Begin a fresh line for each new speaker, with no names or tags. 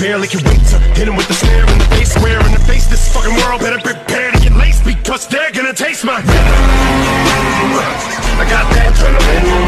barely can wait to hit him with the snare in the face. Square in the face, this fucking world better prepare to get laced because they're gonna taste my venom. I got that adrenaline